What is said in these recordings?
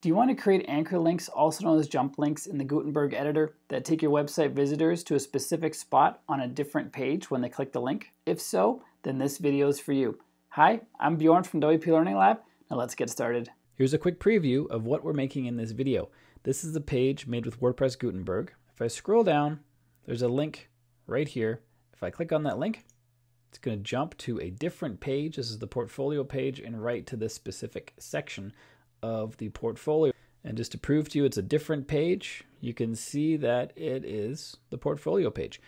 Do you want to create anchor links, also known as jump links, in the Gutenberg editor that take your website visitors to a specific spot on a different page when they click the link? If so, then this video is for you. Hi, I'm Bjorn from WP Learning Lab. Now let's get started. Here's a quick preview of what we're making in this video. This is the page made with WordPress Gutenberg. If I scroll down, there's a link right here. If I click on that link, it's going to jump to a different page. This is the portfolio page and right to this specific section of the portfolio. And just to prove to you it's a different page, you can see that it is the portfolio page.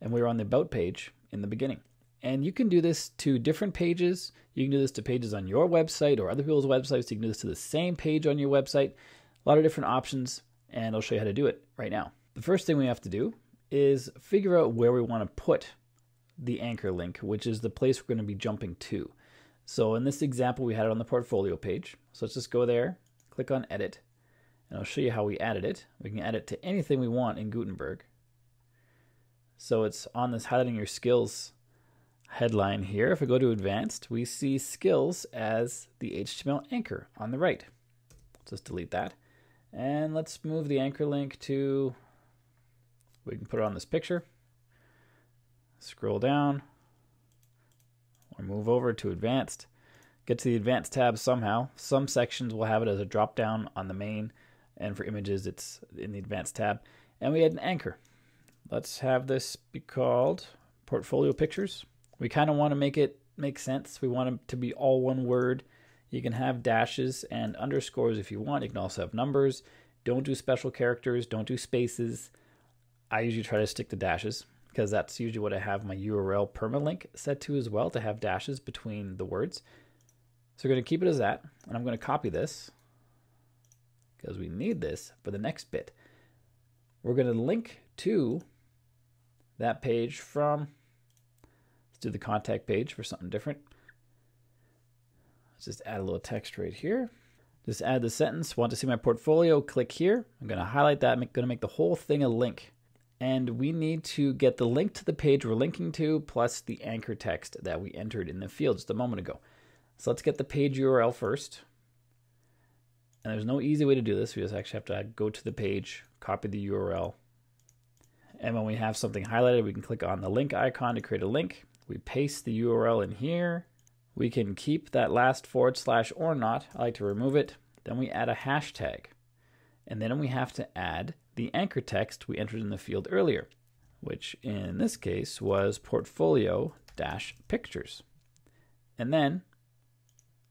And we were on the About page in the beginning. And you can do this to different pages. You can do this to pages on your website or other people's websites. You can do this to the same page on your website. A lot of different options, and I'll show you how to do it right now. The first thing we have to do is figure out where we want to put the anchor link, which is the place we're going to be jumping to. So in this example, we had it on the portfolio page. So let's just go there, click on edit, and I'll show you how we added it. We can add it to anything we want in Gutenberg. So it's on this highlighting your skills headline here. If we go to advanced, we see skills as the HTML anchor on the right. Let's just delete that. And let's move the anchor link to, we can put it on this picture. Scroll down, or move over to advanced. Get to the advanced tab somehow. Some sections will have it as a drop down on the main, and for images, it's in the advanced tab. And we had an anchor. Let's have this be called portfolio pictures. We kind of want to make it make sense. We want it to be all one word. You can have dashes and underscores if you want. You can also have numbers. Don't do special characters. Don't do spaces. I usually try to stick to dashes because that's usually what I have my URL permalink set to as well to have dashes between the words. So we're going to keep it as that, and I'm going to copy this because we need this for the next bit. We're going to link to that page from, let's do the contact page for something different. Let's just add a little text right here. Just add the sentence, want to see my portfolio, click here. I'm going to highlight that, I'm going to make the whole thing a link and we need to get the link to the page we're linking to plus the anchor text that we entered in the field just a moment ago. So let's get the page URL first. And there's no easy way to do this. We just actually have to go to the page, copy the URL. And when we have something highlighted, we can click on the link icon to create a link. We paste the URL in here. We can keep that last forward slash or not. I like to remove it. Then we add a hashtag. And then we have to add the anchor text we entered in the field earlier, which in this case was portfolio pictures. And then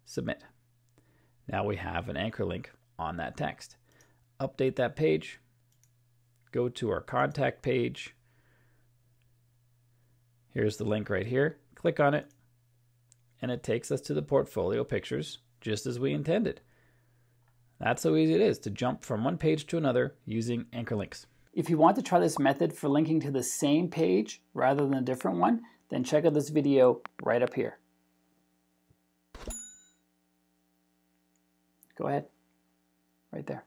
submit. Now we have an anchor link on that text. Update that page, go to our contact page. Here's the link right here. Click on it, and it takes us to the portfolio pictures just as we intended. That's how easy it is to jump from one page to another using anchor links. If you want to try this method for linking to the same page rather than a different one, then check out this video right up here. Go ahead, right there.